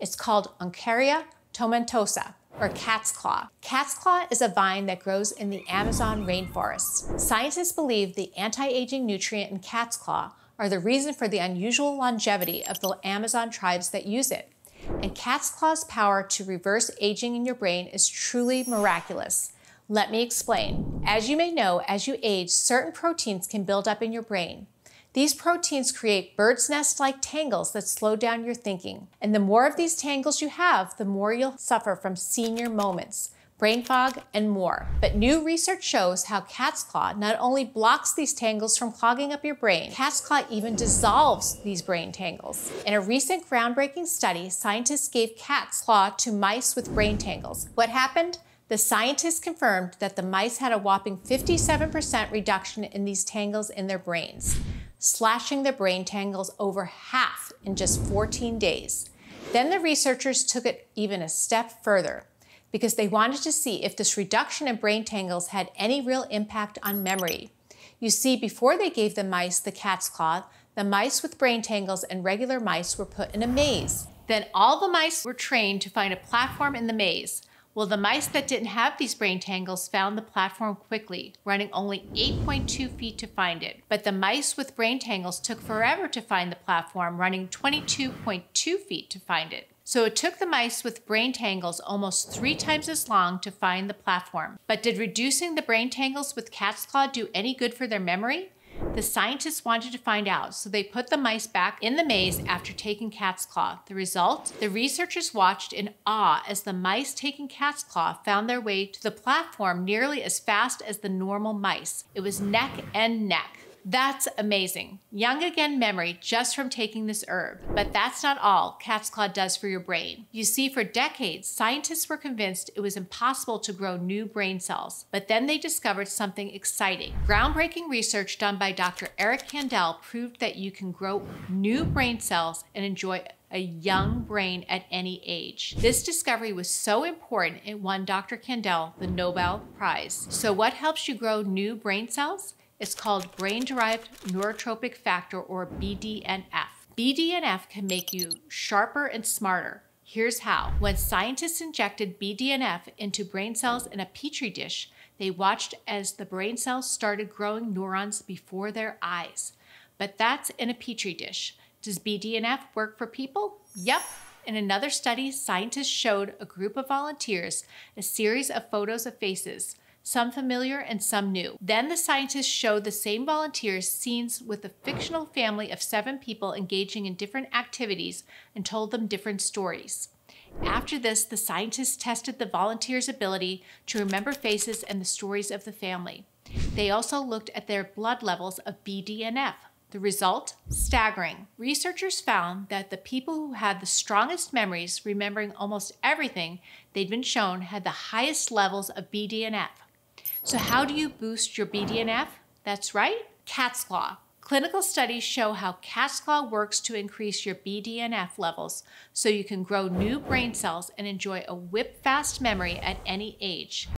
It's called Uncaria tomentosa, or cat's claw. Cat's claw is a vine that grows in the Amazon rainforest. Scientists believe the anti-aging nutrient in cat's claw are the reason for the unusual longevity of the Amazon tribes that use it. And cat's claw's power to reverse aging in your brain is truly miraculous. Let me explain. As you may know, as you age, certain proteins can build up in your brain. These proteins create bird's nest like tangles that slow down your thinking. And the more of these tangles you have, the more you'll suffer from senior moments, brain fog, and more. But new research shows how cat's claw not only blocks these tangles from clogging up your brain, cat's claw even dissolves these brain tangles. In a recent groundbreaking study, scientists gave cat's claw to mice with brain tangles. What happened? The scientists confirmed that the mice had a whopping 57% reduction in these tangles in their brains slashing the brain tangles over half in just 14 days. Then the researchers took it even a step further because they wanted to see if this reduction in brain tangles had any real impact on memory. You see, before they gave the mice the cat's claw, the mice with brain tangles and regular mice were put in a maze. Then all the mice were trained to find a platform in the maze. Well, the mice that didn't have these brain tangles found the platform quickly, running only 8.2 feet to find it. But the mice with brain tangles took forever to find the platform, running 22.2 feet to find it. So it took the mice with brain tangles almost three times as long to find the platform. But did reducing the brain tangles with cat's claw do any good for their memory? The scientists wanted to find out, so they put the mice back in the maze after taking cat's claw. The result? The researchers watched in awe as the mice taking cat's claw found their way to the platform nearly as fast as the normal mice. It was neck and neck. That's amazing. Young again memory just from taking this herb. But that's not all cat's claw does for your brain. You see, for decades, scientists were convinced it was impossible to grow new brain cells. But then they discovered something exciting. Groundbreaking research done by Dr. Eric Kandel proved that you can grow new brain cells and enjoy a young brain at any age. This discovery was so important it won Dr. Kandel the Nobel Prize. So what helps you grow new brain cells? Is called brain derived neurotrophic factor or BDNF. BDNF can make you sharper and smarter. Here's how. When scientists injected BDNF into brain cells in a petri dish, they watched as the brain cells started growing neurons before their eyes. But that's in a petri dish. Does BDNF work for people? Yep. In another study, scientists showed a group of volunteers a series of photos of faces some familiar and some new. Then the scientists showed the same volunteers scenes with a fictional family of seven people engaging in different activities and told them different stories. After this, the scientists tested the volunteers' ability to remember faces and the stories of the family. They also looked at their blood levels of BDNF. The result? Staggering. Researchers found that the people who had the strongest memories, remembering almost everything they'd been shown, had the highest levels of BDNF. So, how do you boost your BDNF? That's right, cat's claw. Clinical studies show how cat's claw works to increase your BDNF levels so you can grow new brain cells and enjoy a whip fast memory at any age.